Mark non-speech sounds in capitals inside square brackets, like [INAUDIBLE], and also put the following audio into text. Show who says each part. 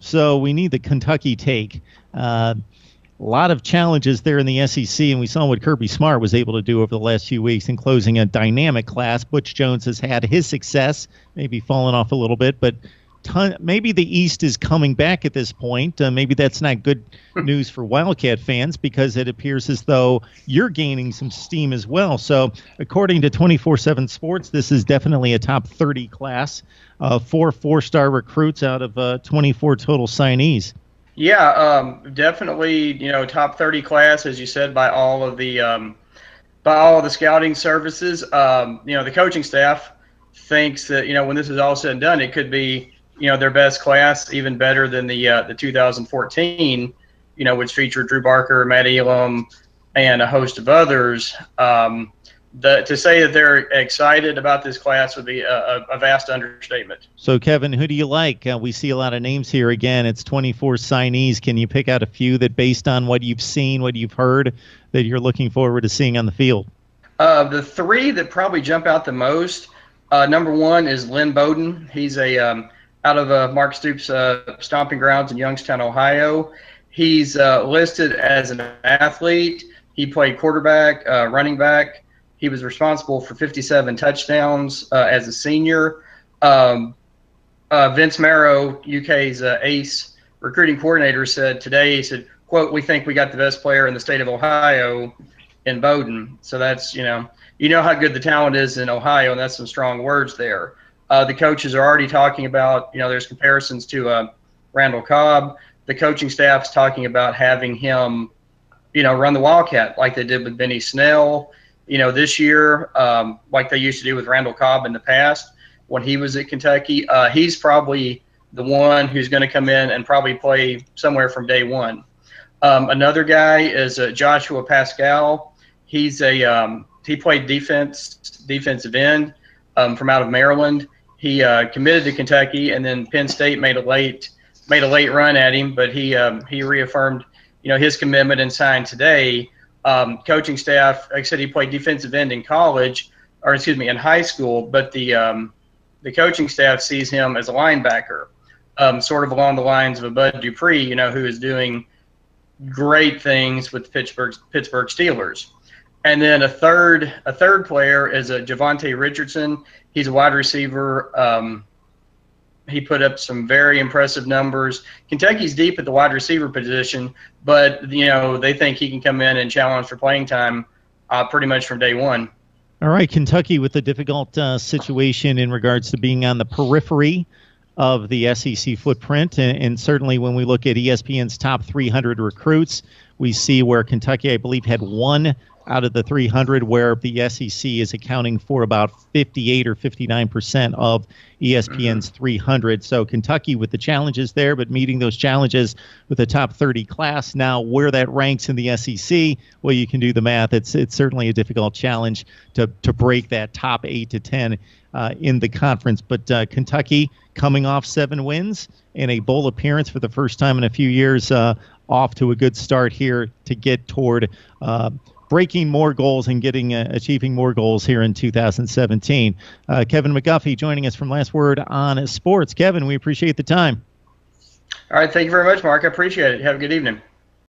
Speaker 1: So we need the Kentucky take. Uh, a lot of challenges there in the SEC, and we saw what Kirby Smart was able to do over the last few weeks in closing a dynamic class. Butch Jones has had his success, maybe fallen off a little bit, but ton, maybe the East is coming back at this point. Uh, maybe that's not good [LAUGHS] news for Wildcat fans because it appears as though you're gaining some steam as well. So, according to 24 7 Sports, this is definitely a top 30 class. Uh, four four star recruits out of uh, 24 total signees.
Speaker 2: Yeah, um, definitely. You know, top thirty class, as you said, by all of the um, by all of the scouting services. Um, you know, the coaching staff thinks that you know when this is all said and done, it could be you know their best class, even better than the uh, the 2014. You know, which featured Drew Barker, Matt Elam, and a host of others. Um, the, to say that they're excited about this class would be a, a vast understatement.
Speaker 1: So, Kevin, who do you like? Uh, we see a lot of names here. Again, it's 24 signees. Can you pick out a few that, based on what you've seen, what you've heard, that you're looking forward to seeing on the field?
Speaker 2: Uh, the three that probably jump out the most. Uh, number one is Lynn Bowden. He's a um, out of uh, Mark Stoops' uh, stomping grounds in Youngstown, Ohio. He's uh, listed as an athlete. He played quarterback, running back he was responsible for 57 touchdowns uh, as a senior. Um, uh, Vince Marrow, UK's uh, ace recruiting coordinator, said today, he said, quote, we think we got the best player in the state of Ohio in Bowden. So that's, you know, you know how good the talent is in Ohio, and that's some strong words there. Uh, the coaches are already talking about, you know, there's comparisons to uh, Randall Cobb. The coaching staff's talking about having him, you know, run the Wildcat like they did with Benny Snell you know, this year, um, like they used to do with Randall Cobb in the past when he was at Kentucky, uh, he's probably the one who's going to come in and probably play somewhere from day one. Um, another guy is uh, Joshua Paschal. He's a um, he played defense defensive end um, from out of Maryland. He uh, committed to Kentucky, and then Penn State made a late made a late run at him, but he um, he reaffirmed you know his commitment and signed today um, coaching staff. Like I said, he played defensive end in college, or excuse me, in high school. But the um, the coaching staff sees him as a linebacker, um, sort of along the lines of a Bud Dupree, you know, who is doing great things with the Pittsburgh Pittsburgh Steelers. And then a third a third player is a Javonte Richardson. He's a wide receiver. Um, he put up some very impressive numbers. Kentucky's deep at the wide receiver position, but you know they think he can come in and challenge for playing time uh, pretty much from day one.
Speaker 1: All right, Kentucky with a difficult uh, situation in regards to being on the periphery of the SEC footprint, and, and, certainly when we look at ESPN's top 300 recruits, we see where Kentucky, I believe, had one out of the 300, where the SEC is accounting for about 58 or 59 percent of ESPN's mm-hmm. 300. So Kentucky with the challenges there, but meeting those challenges with a top 30 class. Now, where that ranks in the SEC, well, you can do the math. It's it's certainly a difficult challenge to to break that top eight to 10 uh, in the conference. But uh, Kentucky coming off seven wins and a bowl appearance for the first time in a few years. Uh, off to a good start here to get toward uh, breaking more goals and getting uh, achieving more goals here in 2017. Uh, Kevin McGuffey joining us from Last Word on Sports. Kevin, we appreciate the time.
Speaker 2: All right, thank you very much, Mark. I appreciate it. Have a good evening.